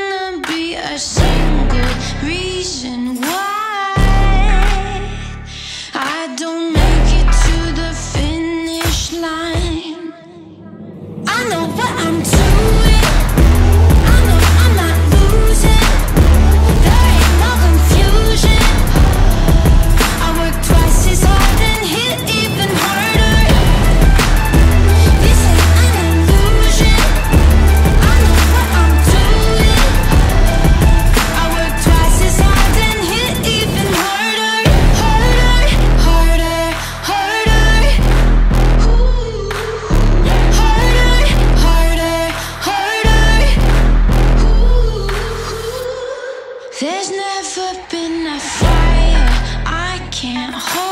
wanna be a single reason why. can't hold